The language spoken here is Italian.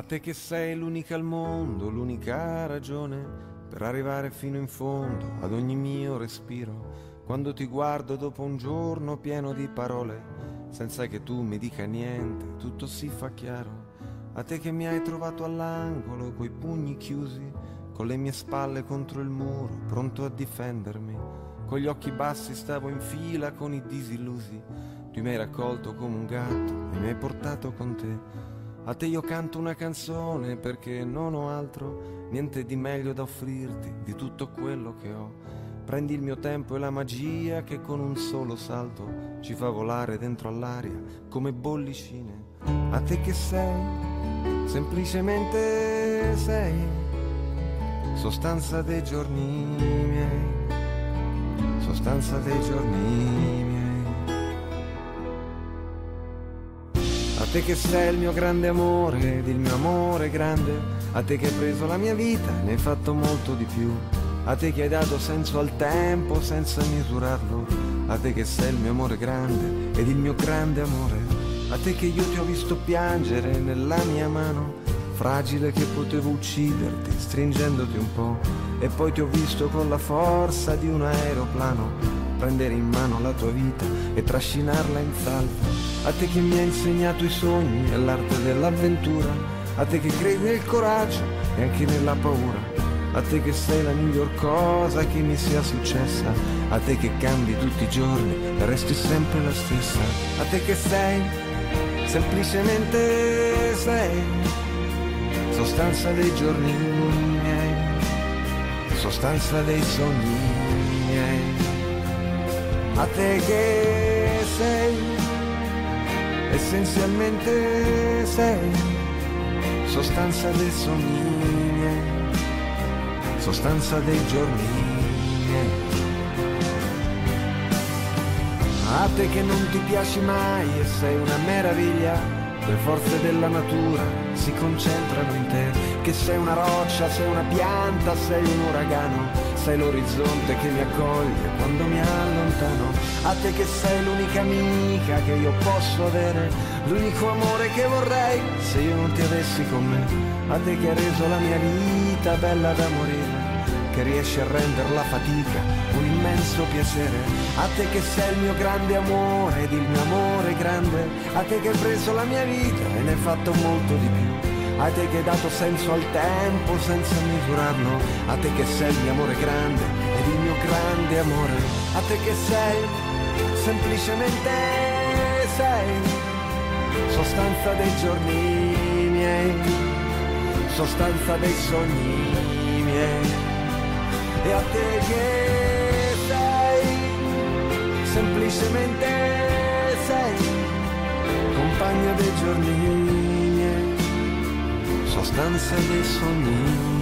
A te che sei l'unica al mondo, l'unica ragione per arrivare fino in fondo ad ogni mio respiro. Quando ti guardo dopo un giorno pieno di parole, senza che tu mi dica niente, tutto si fa chiaro. A te che mi hai trovato all'angolo, coi pugni chiusi, con le mie spalle contro il muro, pronto a difendermi. Con gli occhi bassi stavo in fila con i disillusi. Tu mi hai raccolto come un gatto e mi hai portato con te. A te io canto una canzone perché non ho altro, niente di meglio da offrirti di tutto quello che ho. Prendi il mio tempo e la magia che con un solo salto ci fa volare dentro all'aria come bollicine. A te che sei, semplicemente sei, sostanza dei giorni miei, sostanza dei giorni miei. Te che sei il mio grande amore ed il mio amore grande, a te che hai preso la mia vita e ne hai fatto molto di più, a te che hai dato senso al tempo senza misurarlo, a te che sei il mio amore grande ed il mio grande amore, a te che io ti ho visto piangere nella mia mano, fragile che potevo ucciderti stringendoti un po', e poi ti ho visto con la forza di un aeroplano prendere in mano la tua vita e trascinarla in salvo. A te che mi hai insegnato i sogni e l'arte dell'avventura, a te che credi nel coraggio e anche nella paura, a te che sei la miglior cosa che mi sia successa, a te che cambi tutti i giorni e resti sempre la stessa, a te che sei, semplicemente sei, sostanza dei giorni miei, sostanza dei sogni miei. A te che sei, essenzialmente sei, sostanza dei sogni miei, sostanza dei giorni. A te che non ti piaci mai e sei una meraviglia le forze della natura si concentrano in te, che sei una roccia, sei una pianta, sei un uragano, sei l'orizzonte che mi accoglie quando mi allontano. A te che sei l'unica amica che io posso avere, l'unico amore che vorrei se io non ti avessi con me. A te che hai reso la mia vita bella da morire che riesci a rendere la fatica un immenso piacere. A te che sei il mio grande amore ed il mio amore grande, a te che hai preso la mia vita e ne hai fatto molto di più. A te che hai dato senso al tempo senza misurarlo, a te che sei il mio amore grande ed il mio grande amore, a te che sei semplicemente sei sostanza dei giorni miei, sostanza dei sogni miei. E a te che sei, semplicemente sei, compagna dei giorni miei, sostanza dei sogni